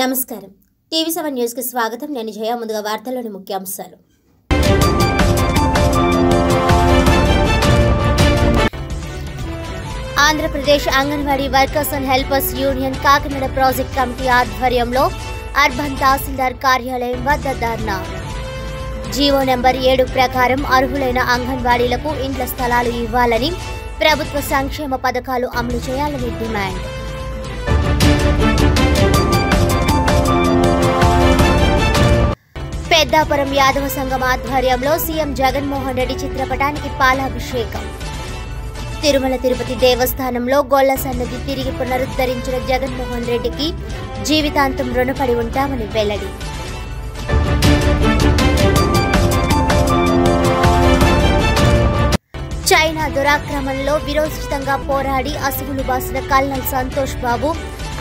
నమస్కారం. TV seven న్యూస్కి స్వాగతం. నేను జయ ముందుగా వార్తల్లోని ముఖ్యాంశాలు. Andhra Pradesh anganwadi workers and helpers union Kakinada project committee ఆధ్వర్యంలో అర్బన్ తహసీల్దార్ కార్యాలయం వద్ద ధర్నా. జీవో నెంబర్ ఏడు ప్రకారం అర్హులైన అంగన్వాడీలకు ఇండ్ల స్థలాలు ఇవ్వాలని ప్రభుత్వ సంక్షేమ పథకాలు అమలు చేయాలని డిమాండ్. పెద్దాపురం యాదవ సంఘం ఆధ్వర్యంలో సీఎం జగన్మోహన్ రెడ్డి చిత్రపటానికి పాలాభిషేకం. తిరుమల తిరుపతి దేవస్థానంలో గొల్ల సన్నది తిరిగి పునరుద్ధరించిన జగన్మోహన్ రెడ్డికి జీవితాంతం రుణపడి ఉంటామని వెల్లడి. చైనా దురాక్రమణలో విరోచితంగా పోరాడి అసువులు బాసిన కల్నల్ సంతోష్ బాబు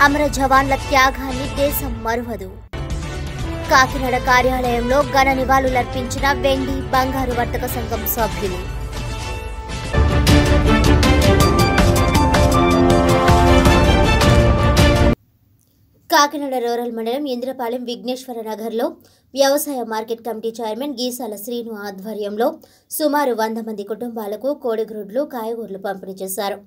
అమర జవాన్ల త్యాగాన్ని దేశం మరువదు. కాకినాడ కార్యాలయంలో ఘన నివాళులర్పించిన వెండి బంగారు వర్తక సంఘం సభ్యులు. కాకినాడ రూరల్ మండలం ఇంద్రపాలెం విఘ్నేశ్వర నగర్లో వ్యవసాయ market committee chairman Geesala Srinu ఆధ్వర్యంలో సుమారు వంద మంది కుటుంబాలకు కోడిగ్రుడ్లు కాయగూరలు పంపిణీ చేశారు.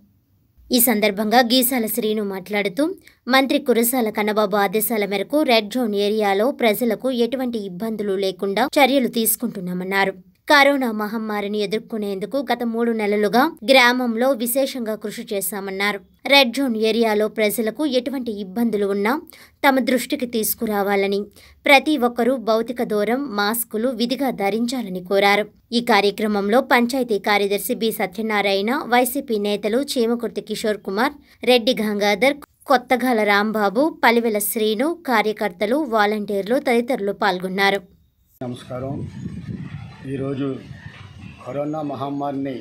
ఈ సందర్భంగా గీసాల శ్రీను మాట్లాడుతూ మంత్రి కురసాల కన్నబాబు ఆదేశాల మేరకు రెడ్ జోన్ ఏరియాలో ప్రజలకు ఎటువంటి ఇబ్బందులు లేకుండా చర్యలు తీసుకుంటున్నామన్నారు. కరోనా మహమ్మారిని ఎదుర్కొనేందుకు గత మూడు నెలలుగా గ్రామంలో విశేషంగా కృషి చేశామన్నారు. రెడ్ జోన్ ఏరియాలో ప్రజలకు ఎటువంటి ఇబ్బందులు ఉన్నా తమ దృష్టికి తీసుకురావాలని ప్రతి ఒక్కరూ భౌతిక దూరం మాస్కులు విధిగా ధరించాలని కోరారు. ఈ కార్యక్రమంలో పంచాయతీ కార్యదర్శి బి సత్యనారాయణ వైసీపీ నేతలు చీమకుర్తి కిషోర్ కుమార్ రెడ్డి గంగాధర్ కొత్తగాల రాంబాబు పలివెల శ్రీను కార్యకర్తలు వాలంటీర్లు తదితరులు పాల్గొన్నారు. నమస్కారం. ఈరోజు కరోనా మహమ్మారిని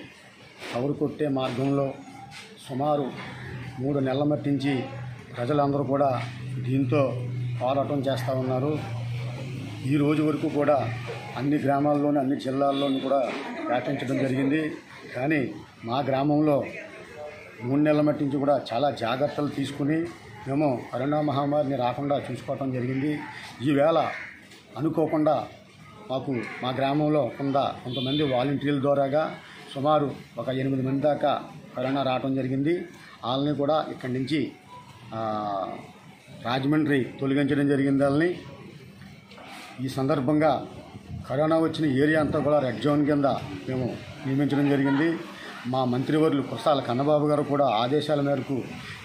కొట్టే మార్గంలో సుమారు మూడు నెలల మట్టించి ప్రజలందరూ కూడా దీంతో పోరాటం చేస్తూ ఉన్నారు. ఈ రోజు వరకు కూడా అన్ని గ్రామాల్లోనూ అన్ని జిల్లాల్లోనూ కూడా వ్యాపించడం జరిగింది. కానీ మా గ్రామంలో మూడు నెలల మట్టించి కూడా చాలా జాగ్రత్తలు తీసుకుని మేము కరోనా మహమ్మారిని రాకుండా చూసుకోవటం జరిగింది. ఈవేళ అనుకోకుండా మాకు మా గ్రామంలో కొంత కొంతమంది వాలంటీర్ల ద్వారాగా సుమారు ఒక ఎనిమిది మంది దాకా కరోనా రావడం జరిగింది. వాళ్ళని కూడా ఇక్కడి నుంచి రాజమండ్రి తొలగించడం జరిగింది వాళ్ళని. ఈ సందర్భంగా కరోనా వచ్చిన ఏరియా అంతా కూడా రెడ్ జోన్ కింద మేము నియమించడం జరిగింది. మా మంత్రివర్యులు కురసాల కన్నబాబు గారు కూడా ఆదేశాల మేరకు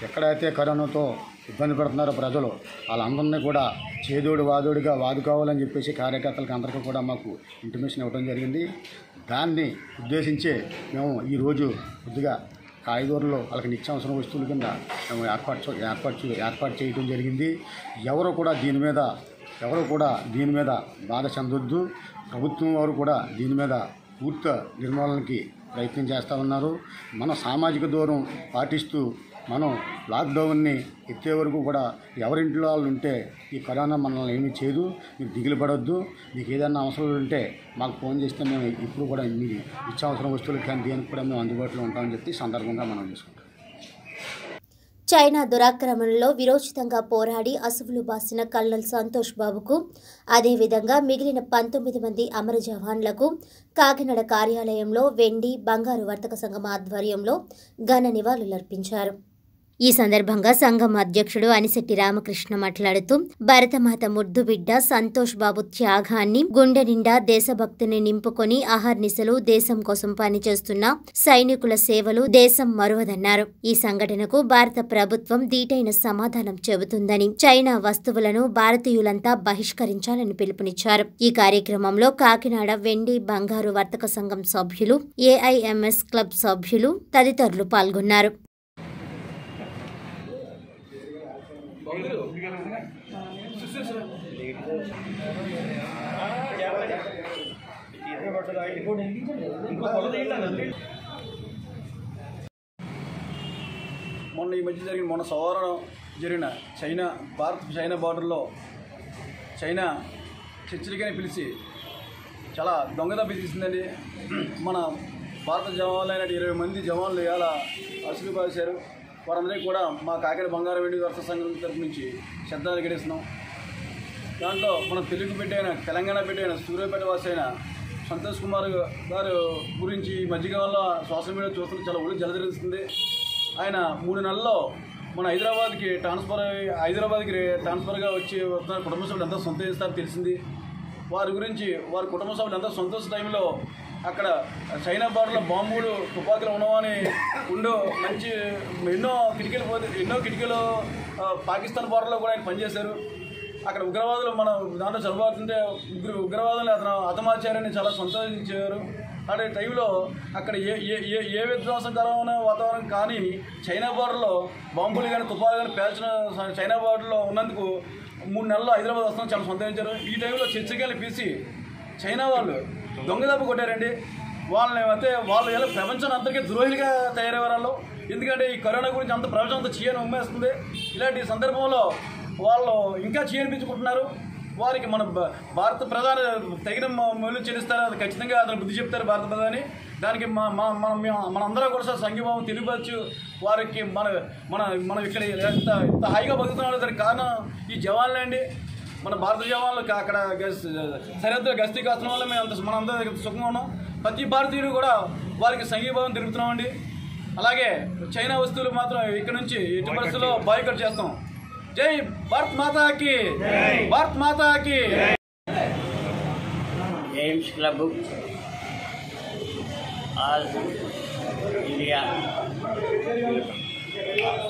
ఎక్కడైతే కరోనాతో ఇబ్బంది పడుతున్నారో ప్రజలు. వాళ్ళందరినీ కూడా చేదోడు వాదోడిగా వాదుకోవాలని చెప్పేసి కార్యకర్తలకు అందరికీ కూడా మాకు ఇంటిమేషన్ ఇవ్వడం జరిగింది. దాన్ని ఉద్దేశించే మేము ఈరోజు కొద్దిగా కాయగూరలు వాళ్ళకి నిత్యావసర వస్తువుల కింద మేము ఏర్పాటు ఏర్పాటు ఏర్పాటు చేయడం జరిగింది. ఎవరు కూడా దీని మీద ఎవరు కూడా దీని మీద బాధ చెందొద్దు. ప్రభుత్వం వారు కూడా దీని మీద పూర్తి నిర్మూలనకి ప్రయత్నం చేస్తూ ఉన్నారు. మన సామాజిక దూరం పాటిస్తూ మనం లాక్డౌన్ని ఎత్తే వరకు కూడా ఎవరింట్లో వాళ్ళు ఉంటే ఈ కరోనా మనల్ని ఏమీ చేయదు మీరు దిగులు పడొద్దు. మీకు ఏదైనా అవసరం ఉంటే మాకు ఫోన్ చేస్తే మేము ఇప్పుడు కూడా మీ నిత్యావసర వస్తువులు కానీ దేనికి కూడా మేము అందుబాటులో ఉంటామని చెప్పి సందర్భంగా మనం చేసుకుంటాం. చైనా దురాక్రమణలో విరోచితంగా పోరాడి అసువులు బాసిన కల్నల్ సంతోష్ బాబుకు అదేవిధంగా మిగిలిన పంతొమ్మిది మంది అమర జవాన్లకు కాకినాడ కార్యాలయంలో వెండి బంగారు వర్తక సంఘం ఆధ్వర్యంలో ఘన నివాళులర్పించారు. ఈ సందర్భంగా సంఘం అధ్యక్షుడు అనిశెట్టి రామకృష్ణ మాట్లాడుతూ భరతమాత ముద్దు బిడ్డ సంతోష్ బాబు త్యాగాన్ని గుండె నిండా దేశభక్తిని నింపుకొని అహర్నిశలు దేశం కోసం పనిచేస్తున్న సైనికుల సేవలు దేశం మరువదన్నారు. ఈ సంఘటనకు భారత ప్రభుత్వం దీటైన సమాధానం చెబుతుందని చైనా వస్తువులను భారతీయులంతా బహిష్కరించాలని పిలుపునిచ్చారు. ఈ కార్యక్రమంలో కాకినాడ వెండి బంగారు వర్తక సంఘం సభ్యులు ఏఐఎంఎస్ క్లబ్ సభ్యులు తదితరులు పాల్గొన్నారు. మొన్న ఈ మధ్య జరిగిన మొన్న సోమవారం జరిగిన చైనా భారత్ చైనా బార్డర్లో చైనా చర్చలకని పిలిచి చాలా దొంగ దెబ్బ తీసిందండి. మన భారత జవాన్లైన ఇరవై మంది జవాన్లు ఇవాళ అసలు పాశారు వారందరికీ కూడా మా కాకినాడ బంగారం వెండి వర్త సంఘం తరపు నుంచి శ్రద్ధాలు గడిస్తున్నాం దాంట్లో మన తెలుగు బిడ్డ అయిన తెలంగాణ బిడ్డ అయిన సూర్యాపేట వాసి అయిన సంతోష్ కుమార్ గారు గురించి ఈ మధ్యకాలంలో సోషల్ మీడియా చూస్తున్న చాలా ఒళ్ళు జలధరిస్తుంది ఆయన మూడు నెలల్లో మన హైదరాబాద్కి ట్రాన్స్ఫర్ అయ్యి- హైదరాబాద్కి ట్రాన్స్ఫర్గా వచ్చి వస్తున్న కుటుంబ సభ్యులు ఎంతో సంతోషిస్తారో తెలిసింది. వారి గురించి వారి కుటుంబ సభ్యులు ఎంతో సంతోష టైంలో అక్కడ చైనా బార్డర్లో బాంబులు తుపాకులు ఉన్నామని ఉండు మంచి ఎన్నో కిటికీలు పోతే ఎన్నో కిటికీలు పాకిస్తాన్ బార్లో కూడా ఆయన పనిచేశారు. అక్కడ ఉగ్రవాదులు మనం దాంట్లో చదువుతుంటే ఉగ్ర ఉగ్రవాదులు అతను హతమార్చారని చాలా సంతోషించారు. అదే టైంలో అక్కడ ఏ ఏ ఏ ఏ విధ్వంసకరమైన వాతావరణం కానీ చైనా బార్డర్లో బాంబులు కానీ తుపాకులు కానీ పేల్చిన చైనా బార్డర్లో ఉన్నందుకు మూడు నెలల్లో హైదరాబాద్ వస్తాం చాలా సంతోషించారు. ఈ టైంలో చర్చకెళ్ళి పిలిచి చైనా వాళ్ళు దొంగ కొట్టారండి. వాళ్ళని అయితే వాళ్ళు ఎలా ప్రపంచం అంతకే ద్రోహిలుగా తయారయ్యే వాళ్ళు. ఎందుకంటే ఈ కరోనా గురించి అంత ప్రపంచం అంతా చేయని ఉమ్మేస్తుంది. ఇలాంటి సందర్భంలో వాళ్ళు ఇంకా చేయనిపించుకుంటున్నారు. వారికి మన భ- భారత ప్రధాని తగిన మ- చెల్లిస్తారు అది ఖచ్చితంగా అతను బుద్ధి చెప్తారు భారత ప్రధాని. దానికి మా మా మన మనందరం కూడా సార్ సంఘీభావం తెలియవచ్చు వారికి మన మన మనం ఇక్కడ ఎంత ఇంత హాయిగా బతుకుతున్నాడో దానికి కారణం ఈ జవాన్లే అండి మన భారత జవాన్లు అక్కడ సరిహద్దు గస్తీ కాస్తున్న వల్ల మేము అంత మనం అందరం సుఖంగా ఉన్నాం. ప్రతి భారతీయుడు కూడా వారికి సంఘీభావం తెలుపుతున్నామండి అలాగే చైనా వస్తువులు మాత్రం ఇక్కడ నుంచి ఎట్టి పరిస్థితుల్లో బాయ్కట్ చేస్తాం. జై భారత్ మాతాకి! భారత్ మాతాకి! Aims club all India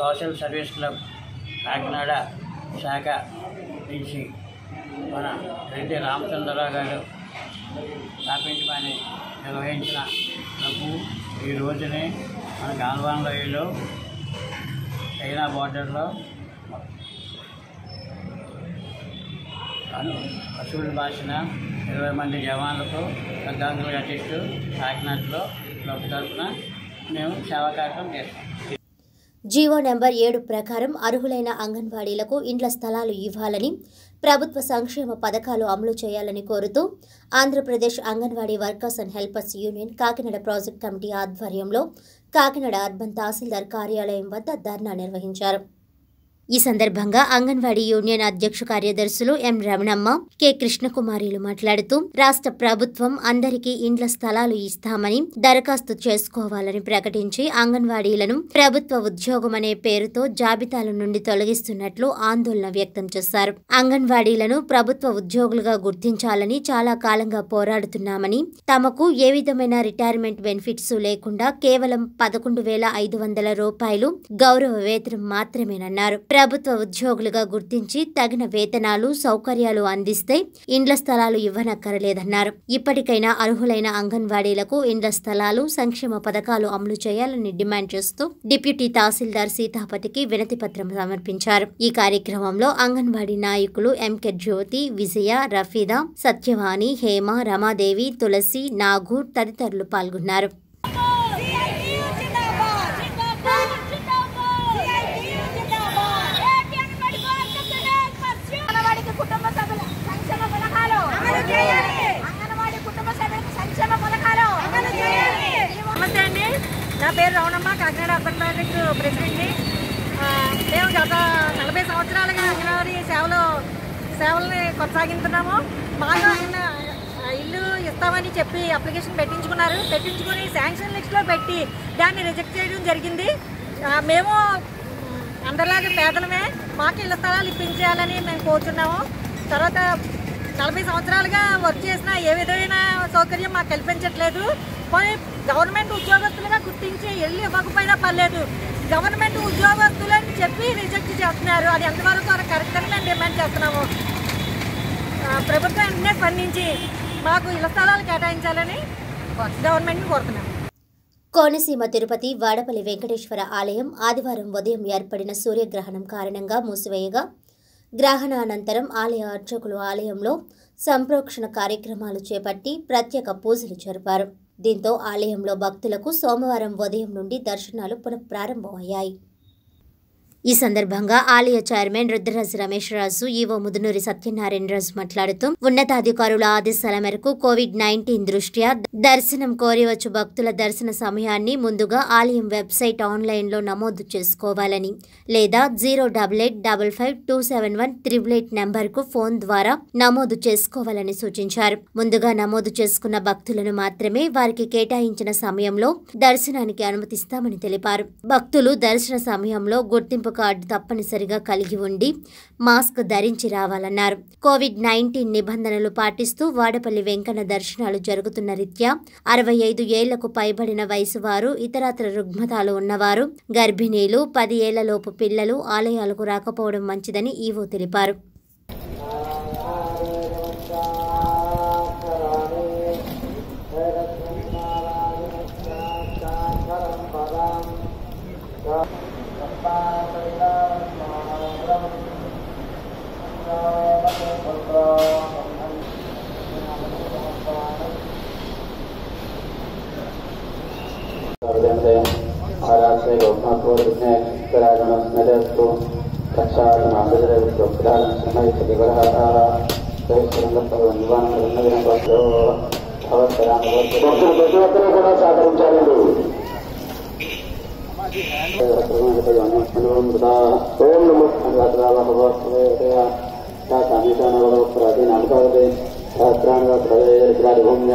social service club Kakinada శాఖ నుంచి మన రెడ్డి రామచంద్రరావు గారు స్థాపించమని నిర్వహించిన డబ్బు ఈ రోజునే మన గాల్వాన్ లోయలో చైనా బార్డర్లో అను పశువులు బాసిన ఇరవై మంది జవాన్లకు శ్రద్ధాంజలి ఘటిస్తూ కాకినాడలో క్లబ్ తరఫున మేము సేవా కార్యక్రమం చేస్తాం. జీవో నెంబర్ ఏడు ప్రకారం అర్హులైన అంగన్వాడీలకు ఇండ్ల స్థలాలు ఇవ్వాలని ప్రభుత్వ సంక్షేమ పథకాలు అమలు చేయాలని కోరుతూ Andhra Pradesh anganwadi workers and helpers union Kakinada project committee ఆధ్వర్యంలో కాకినాడ అర్బన్ తహసీల్దార్ కార్యాలయం వద్ద ధర్నా నిర్వహించారు. ఈ సందర్భంగా అంగన్వాడీ యూనియన్ అధ్యక్ష కార్యదర్శులు ఎం రమణమ్మ కె కృష్ణకుమారిలు మాట్లాడుతూ రాష్ట్ర ప్రభుత్వం అందరికీ ఇండ్ల స్థలాలు ఇస్తామని దరఖాస్తు చేసుకోవాలని ప్రకటించి అంగన్వాడీలను ప్రభుత్వ ఉద్యోగం అనే పేరుతో జాబితాల నుండి తొలగిస్తున్నట్లు ఆందోళన వ్యక్తం చేశారు. అంగన్వాడీలను ప్రభుత్వ ఉద్యోగులుగా గుర్తించాలని చాలా కాలంగా పోరాడుతున్నామని తమకు ఏ విధమైన రిటైర్మెంట్ బెనిఫిట్స్ లేకుండా కేవలం పదకొండు వేల ఐదు వందల రూపాయలు గౌరవ వేతనం మాత్రమేనన్నారు. ప్రభుత్వ ఉద్యోగులుగా గుర్తించి తగిన వేతనాలు సౌకర్యాలు అందిస్తే ఇండ్ల స్థలాలు ఇవ్వనక్కరలేదన్నారు. ఇప్పటికైనా అర్హులైన అంగన్వాడీలకు ఇండ్ల స్థలాలు సంక్షేమ పథకాలు అమలు చేయాలని డిమాండ్ చేస్తూ డిప్యూటీ తహసీల్దార్ సీతాపతికి వినతి పత్రం సమర్పించారు. ఈ కార్యక్రమంలో అంగన్వాడీ నాయకులు ఎంకె జ్యోతి విజయ రఫీదా సత్యవాణి హేమ రమాదేవి తులసి నాగూర్ తదితరులు పాల్గొన్నారు CITU జిందాబాద్ జిందాబాద్ జిందాబాద్ CITU జిందాబాద్ ఏపీఎన్ మెడికల్ ఆంధ్రప్రదేశ్ పశ్చిమ అంగన్వాడీకి కుటుంబ సభ్యుల సంక్షేమ పథకాలు అమలు చేయాలి అంగన్వాడీ కుటుంబ సభ్యులకు సంక్షేమ పథకాలు అమలు చేయాలి నమస్తే అండి నా పేరు రవణమ్మ కాకినాడ అర్బన్ ప్రాజెక్ట్ ప్రెసిడెంట్ని. మేము గత నలభై సంవత్సరాలుగా అంగన్వాడీ సేవలో సేవల్ని కొనసాగిస్తున్నాము. మాకు ఆయన ఇల్లు ఇస్తామని చెప్పి అప్లికేషన్ పెట్టించుకున్నారు. పెట్టించుకుని శాంక్షన్ లిస్ట్లో పెట్టి దాన్ని రిజెక్ట్ చేయడం జరిగింది. మేము మ్, అందరిలాగా పేదలమే. మాకు ఇళ్ళ స్థలాలు ఇప్పించాలని మేము కోరుచున్నాము. తర్వాత నలభై సంవత్సరాలుగా వర్క్ చేసిన ఏ విధమైన సౌకర్యం మాకు కల్పించట్లేదు. పోయి గవర్నమెంట్ ఉద్యోగస్తులుగా గుర్తించి వెళ్ళి ఇవ్వకపోయినా పర్లేదు. గవర్నమెంట్ ఉద్యోగస్తులని చెప్పి రిజెక్ట్ చేస్తున్నారు. అది ఎంతవరకు కరెక్ట్ అని మేము డిమాండ్ చేస్తున్నాము. ప్రభుత్వం వెంటనే స్పందించి మాకు ఇళ్ళ స్థలాలు కేటాయించాలని గవర్నమెంట్ని కోరుతున్నాము కోనసీమ తిరుపతి వాడపల్లి వెంకటేశ్వర ఆలయం ఆదివారం ఉదయం ఏర్పడిన సూర్యగ్రహణం కారణంగా మూసివేయగా గ్రహణానంతరం ఆలయ అర్చకులు ఆలయంలో సంప్రోక్షణ కార్యక్రమాలు చేపట్టి ప్రత్యేక పూజలు జరిపారు. దీంతో ఆలయంలో భక్తులకు సోమవారం ఉదయం నుండి దర్శనాలు పునఃప్రారంభమయ్యాయి. ఈ సందర్భంగా ఆలయ చైర్మన్ రుద్రరాజు రమేష్ రాజు ఈవో ముదునూరి సత్యనారాయణ రాజు మాట్లాడుతూ ఉన్నతాధికారుల ఆదేశాల మేరకు కోవిడ్ నైన్టీన్ దృష్ట్యా దర్శనం కోరివచ్చు భక్తుల దర్శన సమయాన్ని ముందుగా ఆలయం వెబ్సైట్ ఆన్లైన్లో నమోదు చేసుకోవాలని లేదా zero double eight double five two seven one triple eight నెంబర్కు ఫోన్ ద్వారా నమోదు చేసుకోవాలని సూచించారు. ముందుగా నమోదు చేసుకున్న భక్తులను మాత్రమే వారికి కేటాయించిన సమయంలో దర్శనానికి అనుమతిస్తామని తెలిపారు. భక్తులు దర్శన సమయంలో గుర్తింపు కార్డు తప్పనిసరిగా కలిగి ఉండి మాస్క్ ధరించి రావాలన్నారు. కోవిడ్ నైన్టీన్ నిబంధనలు పాటిస్తూ వాడపల్లి వెంకన్న దర్శనాలు జరుగుతున్న రీత్యా అరవై ఐదు ఏళ్ళకు పైబడిన వయసు వారు ఇతరత్ర రుగ్మతాలు ఉన్నవారు గర్భిణీలు పది ఏళ్ళలోపు పిల్లలు ఆలయాలకు రాకపోవడం మంచిదని ఈవో తెలిపారు. ಸಂಪೂರ್ಣೆ ಕರಾಗಣ ನಡೆಯಸ್ತು ಪಕ್ಷಾಗಣ ಬೆದರೆಯಸ್ತು ಕರಾಗಣ ಸಮಯಕ್ಕೆ ಬರಹಾರ ಓಂ ನಮಃ ಸಹಸ್ರಾಣಿ ಭೂಮ್ಯ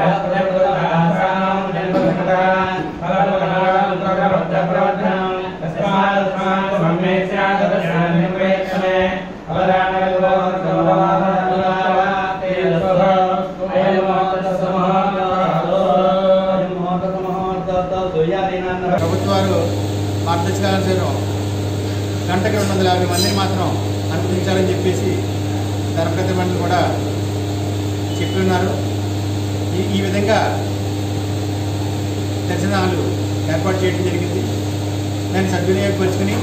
అనుభవతే సహస్రాణి ప్రభుత్వాలు మార్గదర్శకాలను గంటకి రెండు వందల యాభై మందిని మాత్రం అనుమతించాలని చెప్పేసి ధర్మకర్త మండలి కూడా చెప్పి ఉన్నారు. ఈ విధంగా దర్శనాలు ఏర్పాటు చేయడం జరిగింది. దాన్ని సద్వినియోగపరుచుకుని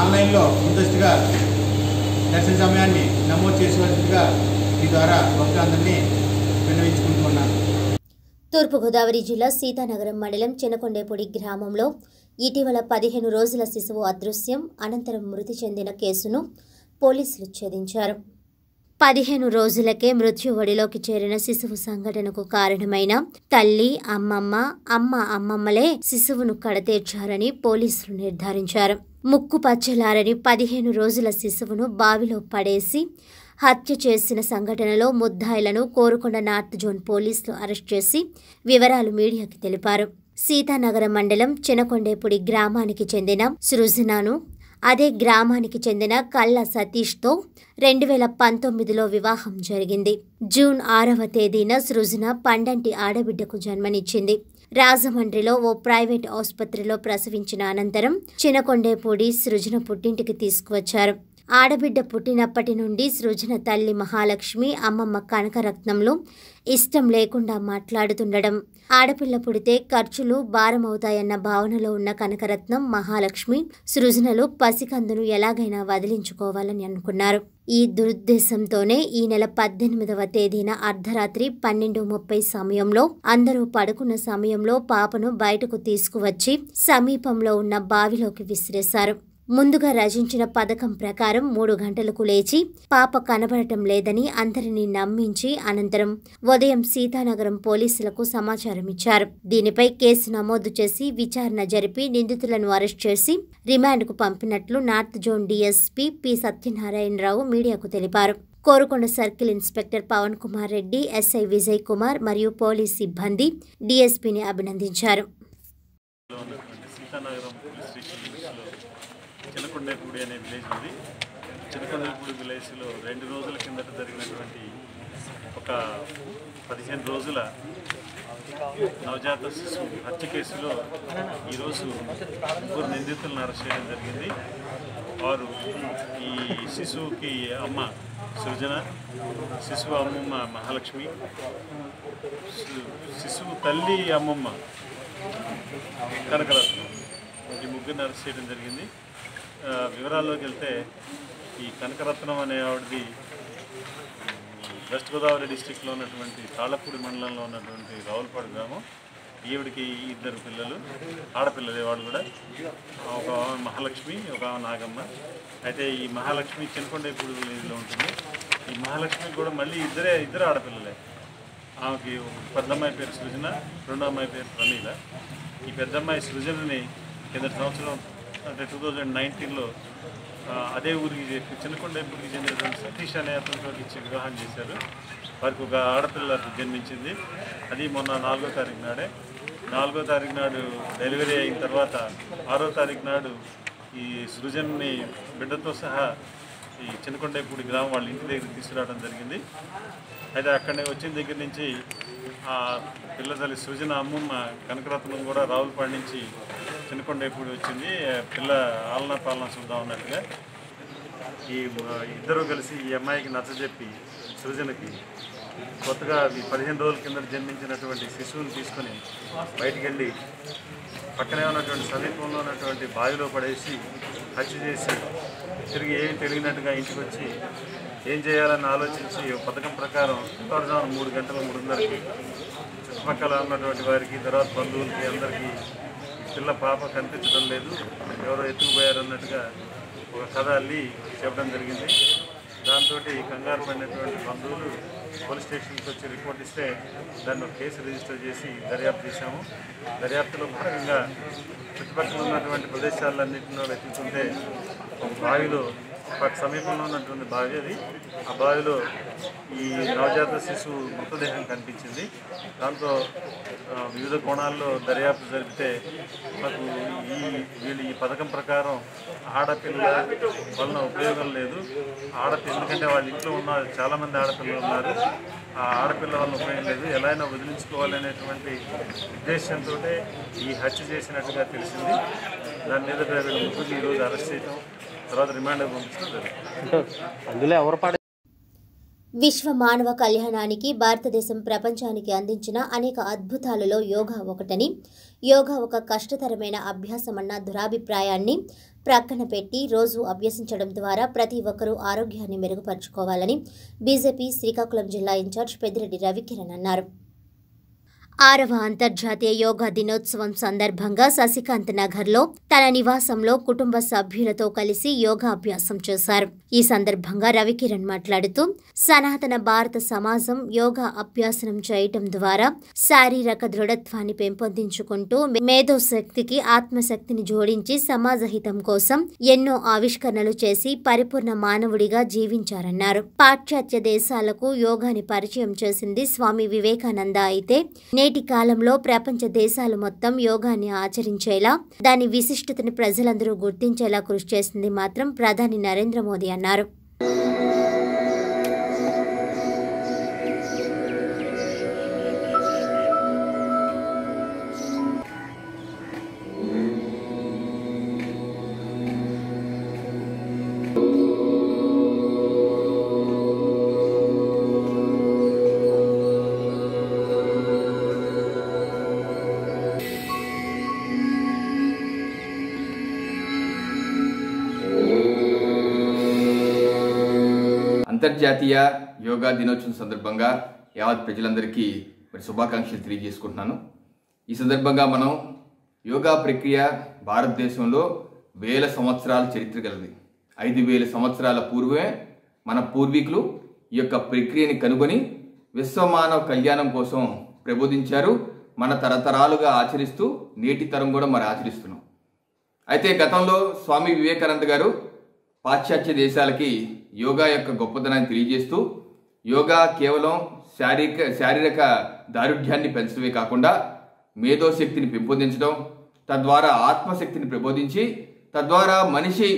ఆన్లైన్లో ముందస్తుగా దర్శన సమయాన్ని నమోదు చేసుకోవాల్సిందిగా ఈ ద్వారా భక్తులందరినీ విన్నవించుకుంటున్నాను. తూర్పుగోదావరి జిల్లా సీతానగరం మండలం చినకొండేపూడి గ్రామంలో ఇటీవల పదిహేను రోజుల శిశువు అదృశ్యం అనంతరం మృతి చెందిన కేసును పోలీసులు ఛేదించారు. పదిహేను రోజులకే మృత్యు ఒడిలోకి చేరిన శిశువు సంఘటనకు కారణమైన తల్లి అమ్మమ్మ అమ్మ అమ్మమ్మలే శిశువును కడతేర్చారని పోలీసులు నిర్ధారించారు. ముక్కు పచ్చలారని పదిహేను రోజుల శిశువును బావిలో పడేసి హత్య చేసిన సంఘటనలో ముద్దాయిలను కోరుకొండ నార్త్ జోన్ పోలీసులు అరెస్ట్ చేసి వివరాలు మీడియాకి తెలిపారు. సీతానగరం మండలం చినకొండేపుడి గ్రామానికి చెందిన సృజనాను అదే గ్రామానికి చెందిన కళ్ళ సతీష్తో రెండు వేల పంతొమ్మిదిలో వివాహం జరిగింది. జూన్ ఆరవ తేదీన సృజన పండంటి ఆడబిడ్డకు జన్మనిచ్చింది. రాజమండ్రిలో ఓ ప్రైవేట్ ఆసుపత్రిలో ప్రసవించిన అనంతరం చినకొండేపూడి సృజన పుట్టింటికి తీసుకువచ్చారు. ఆడబిడ్డ పుట్టినప్పటి నుండి సృజన తల్లి మహాలక్ష్మి అమ్మమ్మ కనకరత్నంలో ఇష్టం లేకుండా మాట్లాడుతుండడం. ఆడపిల్ల పుడితే ఖర్చులు భారమవుతాయన్న భావనలో ఉన్న కనకరత్నం మహాలక్ష్మి సృజనలు పసికందును ఎలాగైనా వదిలించుకోవాలని అనుకున్నారు. ఈ దురుద్దేశంతోనే ఈ నెల పద్దెనిమిదవ తేదీన అర్ధరాత్రి పన్నెండు ముప్పై సమయంలో అందరూ పడుకున్న సమయంలో పాపను బయటకు తీసుకువచ్చి సమీపంలో ఉన్న బావిలోకి విసిరేశారు. ముందుగా రచించిన పథకం ప్రకారం మూడు గంటలకు లేచి పాప కనబడటం లేదని అందరినీ నమ్మించి అనంతరం ఉదయం సీతానగరం పోలీసులకు సమాచారం ఇచ్చారు. దీనిపై కేసు నమోదు చేసి విచారణ జరిపి నిందితులను అరెస్ట్ చేసి రిమాండ్కు పంపినట్లు north zone DSP P Satyanarayana Rao మీడియాకు తెలిపారు. Korukonda circle inspector Pavan Kumar Reddy SI Vijay Kumar మరియు పోలీస్ సిబ్బంది డీఎస్పీని అభినందించారు. సీతానగరం పోలీస్ స్టేషన్ లిమిట్స్లో అనే విలేజ్ ఉంది. చిరుకొండలపూడి విలేజ్లో రెండు రోజుల కిందట జరిగినటువంటి ఒక పదిహేను రోజుల నవజాత శిశువు హత్య కేసులో ఈరోజు ముగ్గురు నిందితులను అరెస్ట్ చేయడం జరిగింది. వారు ఈ శిశువుకి అమ్మ సృజన శిశువు అమ్మమ్మ మహాలక్ష్మి శిశువు తల్లి అమ్మమ్మ కనకరత్నం ఈ ముగ్గురిని అరెస్ట్ చేయడం జరిగింది. వివరాల్లోకి వెళ్తే ఈ కనకరత్నం అనే ఆవిడది వెస్ట్ గోదావరి డిస్టిక్లో ఉన్నటువంటి తాళపూడి మండలంలో ఉన్నటువంటి రావులపాడు గ్రామం. ఈవిడికి ఇద్దరు పిల్లలు ఆడపిల్లలు వాళ్ళు కూడా. ఒక మహాలక్ష్మి ఒక నాగమ్మ. అయితే ఈ మహాలక్ష్మి చినకొండేపూడి విలేజ్లో ఉంటుంది. ఈ మహాలక్ష్మి కూడా మళ్ళీ ఇద్దరే ఇద్దరు ఆడపిల్లలే. ఆమెకి పెద్దమ్మాయి పేరు సృజన రెండో అమ్మాయి పేరు ప్రమీల. ఈ పెద్దమ్మాయి సృజనని కింద సంవత్సరం అంటే టూ థౌజండ్ నైన్టీన్లో అదే ఊరికి చెప్పి చెందినటువంటి సతీష్ అనే అతనితో ఇచ్చి వివాహం చేశారు. వారికి ఒక ఆడపిల్ల జన్మించింది. అది మొన్న నాలుగో తారీఖు నాడే. నాలుగో తారీఖు నాడు డెలివరీ అయిన తర్వాత ఆరో తారీఖు నాడు ఈ సృజన్ని బిడ్డతో సహా ఈ చిన్నకొండపూడి గ్రామం వాళ్ళ ఇంటి దగ్గరికి తీసుకురావడం జరిగింది. అయితే అక్కడనే వచ్చిన దగ్గర నుంచి ఆ పిల్ల తల్లి సృజన అమ్మమ్మ కనకరత్నం కూడా రావులపాడు నుంచి చిన్నకొండేపూడి వచ్చింది. పిల్ల ఆలనా పాలన చూద్దాం అన్నట్టుగా ఈ ఇద్దరు కలిసి ఈ అమ్మాయికి నచ్చజెప్పి సృజనకి కొత్తగా ఈ పదిహేను రోజుల కింద జన్మించినటువంటి శిశువుని తీసుకొని బయటికి వెళ్ళి పక్కనే ఉన్నటువంటి సమీపంలో ఉన్నటువంటి బావిలో పడేసి హత్య చేసి తిరిగి ఏమి తెలియనట్టుగా ఇంటికి వచ్చి ఏం చేయాలని ఆలోచించి పథకం ప్రకారం తెల్లవారుజామున మూడు గంటల మూడున్నరకి చుట్టుపక్కల ఉన్నటువంటి వారికి తర్వాత బంధువులకి అందరికీ పిల్ల పాప కనిపించడం లేదు. ఎవరో ఎత్తుకుపోయారు అన్నట్టుగా ఒక కథ అల్లి చెప్పడం జరిగింది. దాంతో కంగారు పడినటువంటి బంధువులు పోలీస్ స్టేషన్కి వచ్చి రిపోర్ట్ ఇస్తే దాన్ని కేసు రిజిస్టర్ చేసి దర్యాప్తు చేశాము. దర్యాప్తులో భాగంగా చుట్టుపక్కల ఉన్నటువంటి ప్రదేశాలన్నింటిలో వెతుకుతుంటే ఒక బావిలో పక్క సమీపంలో ఉన్నటువంటి బావి అది ఆ బావిలో ఈ నవజాత శిశువు మృతదేహం కనిపించింది. దాంతో వివిధ కోణాల్లో దర్యాప్తు జరిపితే మాకు ఈ వీళ్ళు ఈ పథకం ప్రకారం ఆడపిల్ల వలన ఉపయోగం లేదు. ఆడపిల్ల ఎందుకంటే వాళ్ళ ఇంట్లో ఉన్న చాలామంది ఆడపిల్లలు ఉన్నారు. ఆ ఆడపిల్ల వలన ఉపయోగం లేదు. ఎలా అయినా వదిలించుకోవాలనేటువంటి ఉద్దేశంతో ఈ హత్య చేసినట్టుగా తెలిసింది. దాని మీద వీళ్ళ ముగ్గురిని ఈరోజు అరెస్ట్ చేయడం తర్వాత రిమాండ్ అందులో ఎవరు పాడ విశ్వ మానవ కళ్యాణానికి భారతదేశం ప్రపంచానికి అందించిన అనేక అద్భుతాలలో యోగా ఒకటని యోగా ఒక కష్టతరమైన అభ్యాసమన్న దురాభిప్రాయాన్ని ప్రక్కన పెట్టి రోజు అభ్యసించడం ద్వారా ప్రతి ఒక్కరూ ఆరోగ్యాన్ని మెరుగుపరుచుకోవాలని బీజేపీ శ్రీకాకుళం జిల్లా ఇన్ఛార్జ్ పెద్దిరెడ్డి రవికిరణ్ అన్నారు. ఆరవ అంతర్జాతీయ యోగా దినోత్సవం సందర్భంగా శశికాంత్ నగర్లో తన నివాసంలో కుటుంబ సభ్యులతో కలిసి యోగా అభ్యాసం చేశారు. ఈ సందర్భంగా రవికిరణ్ మాట్లాడుతూ సనాతన భారత సమాజం యోగా అభ్యాసనం చేయటం ద్వారా శారీరక దృఢత్వాన్ని పెంపొందించుకుంటూ మేధోశక్తికి ఆత్మశక్తిని జోడించి సమాజ హితం కోసం ఎన్నో ఆవిష్కరణలు చేసి పరిపూర్ణ మానవుడిగా జీవించారన్నారు. పాశ్చాత్య దేశాలకు యోగాని పరిచయం చేసింది స్వామి వివేకానంద అయితే నేటి కాలంలో ప్రపంచ దేశాలు మొత్తం యోగాన్ని ఆచరించేలా దాని విశిష్టతని ప్రజలందరూ గుర్తించేలా కృషి చేసింది మాత్రం ప్రధాని నరేంద్ర మోదీ అన్నారు. అంతర్జాతీయ యోగా దినోత్సవం సందర్భంగా యావత్ ప్రజలందరికీ మరి శుభాకాంక్షలు తెలియజేసుకుంటున్నాను. ఈ సందర్భంగా మనం యోగా ప్రక్రియ భారతదేశంలో వేల సంవత్సరాల చరిత్ర కలది ఐదు వేల సంవత్సరాల పూర్వమే మన పూర్వీకులు ఈ యొక్క ప్రక్రియని కనుగొని విశ్వమానవ కళ్యాణం కోసం ప్రబోధించారు. మన తరతరాలుగా ఆచరిస్తూ నేటి తరం కూడా మరి ఆచరిస్తున్నాం. అయితే గతంలో స్వామి వివేకానంద గారు పాశ్చాత్య దేశాలకి యోగా యొక్క గొప్పతనాన్ని తెలియజేస్తూ యోగా కేవలం శారీరక శారీరక దారుఢ్యాన్ని పెంచడమే కాకుండా మేధోశక్తిని పెంపొందించడం తద్వారా ఆత్మశక్తిని ప్రబోధించి తద్వారా మనిషి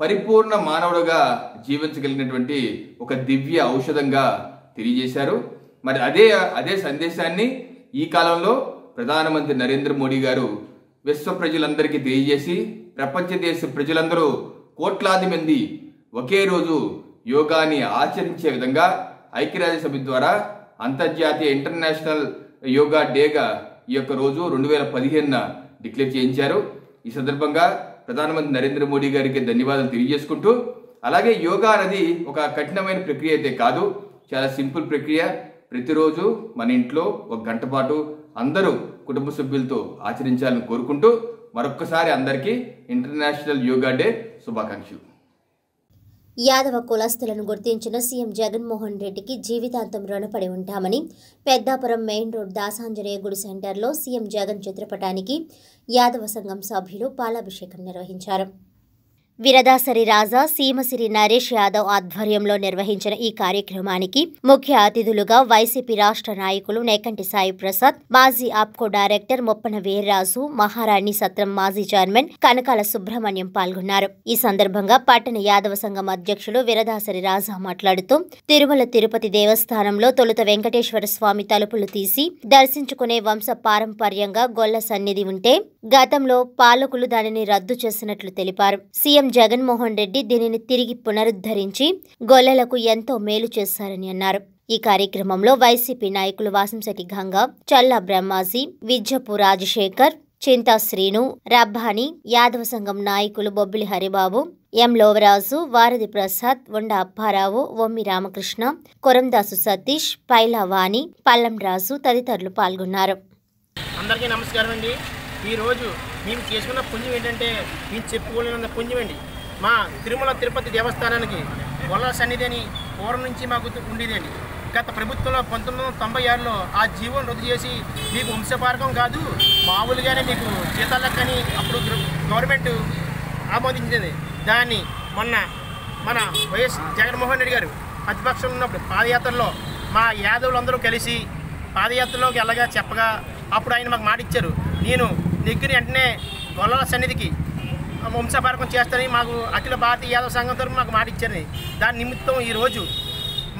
పరిపూర్ణ మానవుడుగా జీవించగలిగినటువంటి ఒక దివ్య ఔషధంగా తెలియజేశారు. మరి అదే అదే సందేశాన్ని ఈ కాలంలో ప్రధానమంత్రి నరేంద్ర మోడీ గారు విశ్వ ప్రజలందరికీ తెలియజేసి ప్రపంచ దేశ ప్రజలందరూ కోట్లాది మంది ఒకే రోజు యోగాని ఆచరించే విధంగా ఐక్యరాజ్య సమితి ద్వారా అంతర్జాతీయ ఇంటర్నేషనల్ యోగా డేగా ఈ యొక్క రోజు రెండు వేల పదిహేనున డిక్లేర్ చేయించారు. ఈ సందర్భంగా ప్రధానమంత్రి నరేంద్ర మోడీ గారికి ధన్యవాదాలు తెలియజేసుకుంటూ అలాగే యోగా అనేది ఒక కఠినమైన ప్రక్రియ అయితే కాదు చాలా సింపుల్ ప్రక్రియ. ప్రతిరోజు మన ఇంట్లో ఒక గంట పాటు అందరూ కుటుంబ సభ్యులతో ఆచరించాలని కోరుకుంటూ మరొక్కసారి అందరికీ ఇంటర్నేషనల్ యోగా డే శుభాకాంక్షలు. యాదవ కులస్తులను గుర్తించిన సీఎం జగన్మోహన్ రెడ్డికి జీవితాంతం రుణపడి ఉంటామని పెద్దాపురం మెయిన్ రోడ్ దాసాంజనేయ గుడి సెంటర్లో సీఎం జగన్ చిత్రపటానికి యాదవ సంఘం సభ్యులు పాలాభిషేకం నిర్వహించారు. విరదాసరి రాజా సీమసిరి నరేష్ యాదవ్ ఆధ్వర్యంలో నిర్వహించిన ఈ కార్యక్రమానికి ముఖ్య అతిథులుగా వైసీపీ రాష్ట్ర నాయకులు నేకంటి సాయి ప్రసాద్ మాజీ ఆప్కో డైరెక్టర్ మొప్పన వీర్రాజు మహారాణి సత్రం మాజీ చైర్మన్ కనకాల సుబ్రహ్మణ్యం పాల్గొన్నారు. ఈ సందర్భంగా పట్టణ యాదవ సంఘం అధ్యక్షులు విరదాసరి రాజా మాట్లాడుతూ తిరుమల తిరుపతి దేవస్థానంలో తొలుత వెంకటేశ్వర స్వామి తలుపులు తీసి దర్శించుకునే వంశ పారంపర్యంగా గొల్ల సన్నిధి ఉంటే గతంలో పాలకులు దానిని రద్దు చేసినట్లు తెలిపారు. సీఎం జగన్మోహన్ రెడ్డి దీనిని తిరిగి పునరుద్ధరించి గొల్లలకు ఎంతో మేలు చేశారని అన్నారు. ఈ కార్యక్రమంలో వైసీపీ నాయకులు వాసంశెట్టి గంగా చల్లా బ్రహ్మాజీ విజ్జపు రాజశేఖర్ చింతా శ్రీను రబ్బాని యాదవ సంఘం నాయకులు బొబ్బిలి హరిబాబు ఎం లోవరాజు వారధి ప్రసాద్ వండ అప్పారావు ఒమ్మి రామకృష్ణ కొరందాసు సతీష్ పైలా వాణి పల్లం రాజు తదితరులు పాల్గొన్నారు. అందరికీ నమస్కారం అండి ఈరోజు మేము చేసుకున్న పుణ్యం ఏంటంటే మేము చెప్పుకోలేనంత పుణ్యం అండి. మా తిరుమల తిరుపతి దేవస్థానానికి గొల్ల సన్నిధి అని పూర్వం నుంచి మాకు ఉండేదండి గత ప్రభుత్వంలో పంతొమ్మిది వందల తొంభై ఆరులో ఆ జీవం రద్దు చేసి మీకు వంశపారకం కాదు మామూలుగానే మీకు జీతాలకని అప్పుడు గవర్నమెంట్ ఆమోదించింది. దాన్ని మొన్న మన వైఎస్ జగన్మోహన్ రెడ్డి గారు ప్రతిపక్షంలో ఉన్నప్పుడు పాదయాత్రలో మా యాదవులందరూ కలిసి పాదయాత్రలోకి వెళ్ళగా చెప్పగా అప్పుడు ఆయన మాకు మాట ఇచ్చారు నేను దగ్గర వెంటనే గొల్లల సన్నిధికి వంశపారకం చేస్తారని మాకు అఖిల భారతీయ యాదవ సంఘం తరఫున మాకు మాట ఇచ్చారని దాని నిమిత్తం ఈరోజు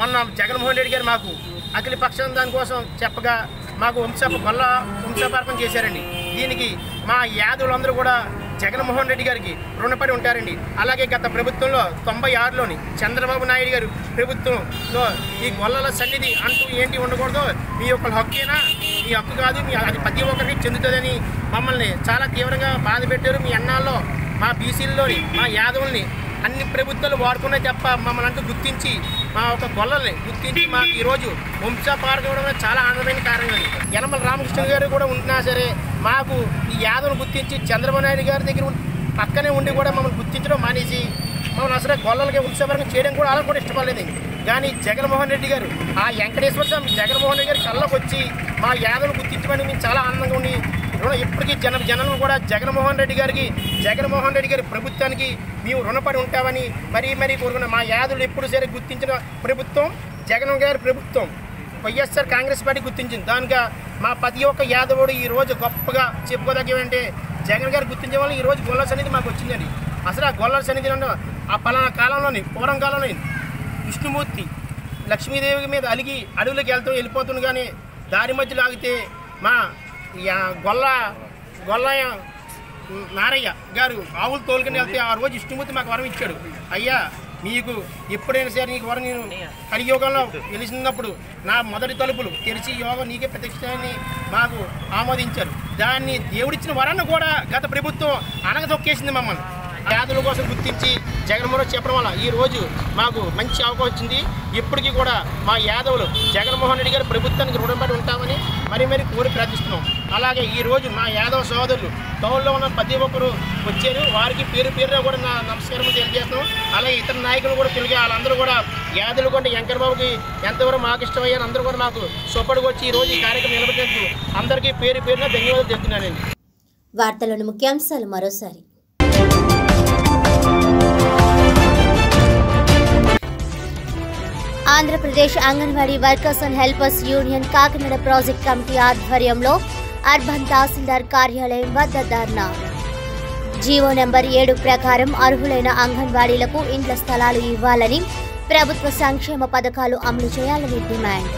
మొన్న జగన్మోహన్ రెడ్డి గారు మాకు అఖిల పక్షం దానికోసం చెప్పగా మాకు వంశ గొల్ల వంశపారకం చేశారండి. దీనికి మా యాదవులందరూ కూడా జగన్మోహన్ రెడ్డి గారికి రుణపడి ఉంటారండి. అలాగే గత ప్రభుత్వంలో తొంభై ఆరులోని చంద్రబాబు నాయుడు గారు ప్రభుత్వంలో ఈ గొల్లల సన్నిధి అంటూ ఏంటి ఉండకూడదు? మీ యొక్క హక్కేనా? మీ హక్కు కాదు మీ అది ప్రతి ఒక్కరికి చెందుతుందని మమ్మల్ని చాలా తీవ్రంగా బాధ పెట్టారు. మీ అన్నాల్లో మా బీసీల్లోని మా యాదవుల్ని అన్ని ప్రభుత్వాలు వాడుకునే తప్ప మమ్మల్ని అంటూ గుర్తించి మా ఒక గొల్లల్ని గుర్తించి మాకు ఈరోజు వంశపారకం ఇవ్వడం చాలా ఆనందమైన కారణం యనమల రామకృష్ణ గారు కూడా ఉంటున్నా సరే మాకు ఈ యాదవుని గుర్తించి చంద్రబాబు నాయుడు గారి దగ్గర పక్కనే ఉండి కూడా మమ్మల్ని గుర్తించడం మానేసి మమ్మల్ని అసలు గొల్లలకి వంశపారకం చేయడం కూడా అలా కూడా ఇష్టపడలేదు కానీ జగన్మోహన్ రెడ్డి గారు ఆ వెంకటేశ్వర స్వామి జగన్మోహన్ రెడ్డి గారి కళ్ళకు వచ్చి మా యాదవుని గుర్తించమని మేము చాలా ఆనందంగా ఉండి రుణ ఇప్పటికీ జన జనం కూడా జగన్మోహన్ రెడ్డి గారికి జగన్మోహన్ రెడ్డి గారి ప్రభుత్వానికి మేము రుణపడి ఉంటామని మరీ మరీ కోరుకున్న. మా యాదులు ఎప్పుడు సరే గుర్తించిన ప్రభుత్వం జగన్ గారి ప్రభుత్వం. వైఎస్ఆర్ కాంగ్రెస్ పార్టీ గుర్తించింది. దానిగా మా ప్రతి ఒక్క యాదవుడు ఈ రోజు గొప్పగా చెప్పుకోదగ్గేమంటే జగన్ గారు గుర్తించే వాళ్ళు ఈ రోజు గొల్ల సన్నిధి మాకు వచ్చిందండి. అసలు ఆ గొల్ల సన్నిధి ఆ పలానా కాలంలోని పూర్వం కాలంలోని విష్ణుమూర్తి లక్ష్మీదేవి మీద అలిగి అడవులకు వెళ్తూ వెళ్ళిపోతుంది కానీ దారి మధ్యలో ఆగితే మా గొల్ల గొల్ల నారయ్య గారు ఆవులు తోలుకుని వెళ్తే ఆ రోజు విష్ణుమూర్తి మాకు వరం ఇచ్చాడు. అయ్యా మీకు ఎప్పుడైనా సరే నీకు వరం నేను కలియుగంలో వెలిసినప్పుడు నా మొదటి తలుపులు తెరిచి యోగం నీకే ప్రత్యక్షని మాకు ఆమోదించారు. దాన్ని దేవుడిచ్చిన వరాన్ని కూడా గత ప్రభుత్వం అనగదొక్కేసింది మమ్మల్ని. వ్యాధుల కోసం గుర్తించి జగన్మోహన్ చెప్పడం వల్ల ఈ రోజు మాకు మంచి అవకాశం వచ్చింది. ఇప్పటికీ కూడా మా యాదవులు జగన్మోహన్ రెడ్డి గారి ప్రభుత్వానికి రుణపడి ఉంటామని మరీ మరి కోరి ప్రార్థిస్తున్నాం. అలాగే ఈ రోజు మా యాదవ సోదరులు టౌన్లో ఉన్న ప్రతి ఒక్కరు వచ్చారు. వారికి పేరు పేరున కూడా నా నమస్కారం తెలియజేస్తున్నాం. అలాగే ఇతర నాయకులు కూడా తెలుగు వాళ్ళందరూ కూడా యాదలు కొంటే వెంకటబాబుకి ఎంతవరకు మాకు ఇష్టమయ్యారు అందరూ కూడా మాకు సొప్పడికి వచ్చి ఈ రోజు ఈ కార్యక్రమం నిలబెట్టినందుకు అందరికీ పేరు పేరున ధన్యవాదాలు చెప్తున్నానండి వార్తలను ముఖ్యాంశాలు మరోసారి. Andhra Pradesh anganwadi workers and helpers union Kakinada project committee ఆధ్వర్యంలో అర్బన్ తహసీల్దార్ కార్యాలయం వద్ద ధర్నా. జీవో నెంబర్ ఏడు ప్రకారం అర్హులైన అంగన్వాడీలకు ఇండ్ల స్థలాలు ఇవ్వాలని ప్రభుత్వ సంక్షేమ పథకాలు అమలు చేయాలని డిమాండ్.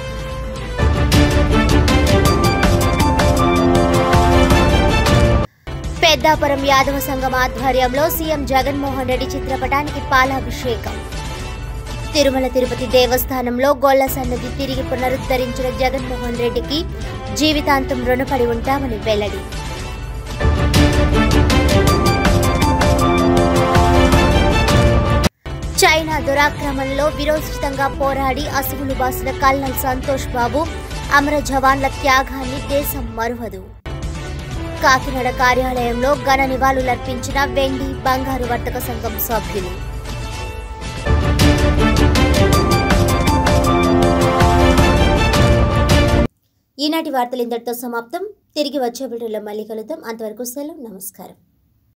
పెద్దాపురం యాదవ సంఘం ఆధ్వర్యంలో సీఎం జగన్మోహన్ రెడ్డి చిత్రపటానికి పాలాభిషేకం. తిరుమల తిరుపతి దేవస్థానంలో గొల్ల సన్నది తిరిగి పునరుద్ధరించిన జగన్మోహన్ రెడ్డికి జీవితాంతం రుణపడి ఉంటామని వెల్లడి. చైనా దురాక్రమణలో విరోచితంగా పోరాడి అసువులు బాసిన కల్నల్ సంతోష్ బాబు అమర జవాన్ల త్యాగాన్ని దేశం మరువదు. కాకినాడ కార్యాలయంలో ఘన నివాళులర్పించిన వెండి బంగారు వర్తక సంఘం సభ్యులు. ఈనాటి వార్తలు ఇంతటితో సమాప్తం. తిరిగి వచ్చే వీడియోలో మళ్ళీ కలుద్దాం. అంతవరకు సెలవు నమస్కారం.